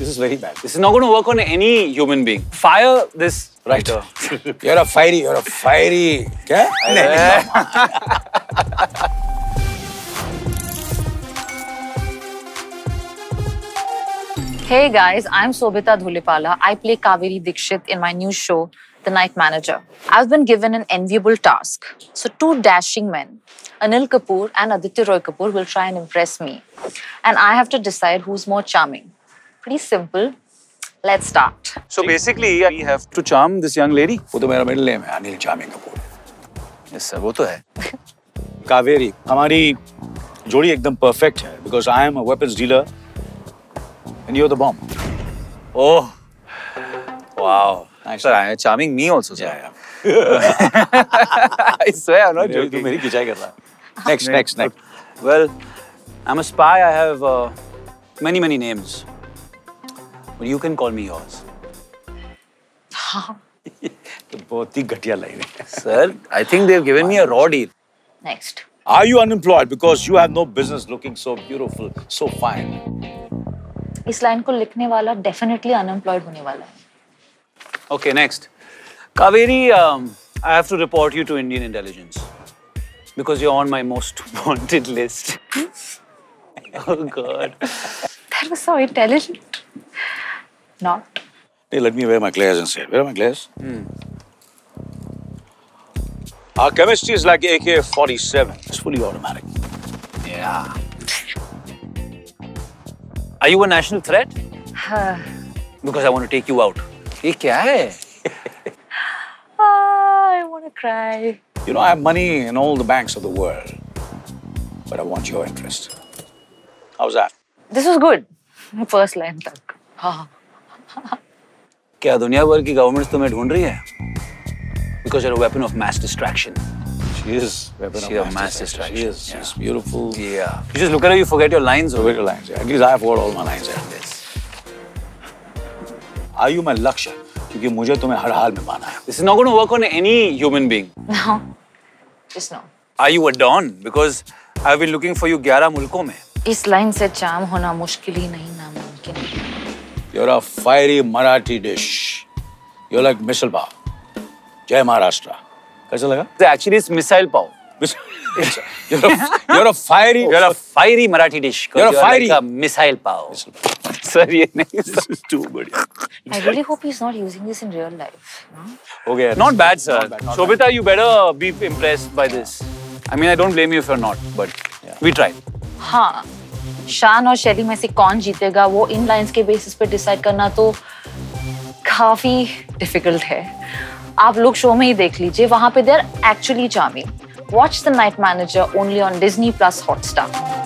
This is very bad. This is not going to work on any human being. Fire this writer. You're a fiery, you're a fiery. क्या? Hey guys, I'm Sobhita Dhulipala. I play Kaveri Dikshit in my new show, The Night Manager. I've been given an enviable task. So, two dashing men, Anil Kapoor and Aditya Roy Kapur, will try and impress me. And I have to decide who's more charming. Pretty simple. Let's start. So basically, we have to charm this young lady. वो तो मेरा middle name है Anil charming Kapoor Yes, sir. वो तो है. कावेरी हमारी जोड़ी एकदम परफेक्ट है because I am a weapons dealer and you the bomb Oh. Wow. Nice. Sir, I am charming me also, sir. या या I swear, I'm not तू joking. मेरी खिंचाई कर रहा है next next next Well, I'm a spy. I have uh, many, many names. But you can call me yours. बहुत ही घटिया लाइन है Sir, I think they've given me a raw deal. Next. Are you unemployed because you have no business looking so beautiful, so fine? इस line को लिखने वाला definitely unemployed होने वाला है Okay, next. Kaveri, um, I have to report you to Indian intelligence because you're on my most wanted list. oh God. That was so intelligent. Not. Hey, let me wear my glares instead. Where are my glares? Our chemistry is like AK-47. It's fully automatic. Yeah. Are you a national threat? because I want to take you out. ये क्या है? Ah, I want to cry. You know, I have money in all the banks of the world, but I want your interest. How's that? This was good. First line तक. हाँ. क्या दुनिया भर की governments तुम्हें ढूंढ रही है? Because you're a weapon of mass distraction. She is weapon She's of a mass distraction. She is. Yeah. She's beautiful. Yeah. You just look at her, you forget your lines. So, your lines. Yeah. At least I have got all my lines. Yeah. Yes. Are you my लक्ष्य? क्योंकि मुझे तुम्हें हर हाल में पाना है. This is not going to work on any human being. No. Just no. Are you a don? Because I've been looking for you 11 मुल्कों में. इस लाइन से चाम होना मुश्किल ही नहीं नामुमकिन है. You're a fiery Marathi dish. You're like missile power. Jai Maharashtra. कैसा लगा? Actually, it's misal pav. you're, a, you're a fiery. You're a fiery Marathi dish. You're a fiery. Like a missile power. Sir, This is too bad. I really hope he's not using this in real life. Okay. Not bad, sir. Not bad, not Sobhita, bad. you better be impressed by this. I mean, I don't blame you if you're not, but yeah. we tried. Huh. शान और शैली में से कौन जीतेगा, वो इन lines के बेसिस पे डिसाइड करना तो काफ़ी डिफ़िकल्ट है। आप लोग शो में ही देख लीजिए, वहाँ पे they are actually charming watch the night manager only on Disney plus Hotstar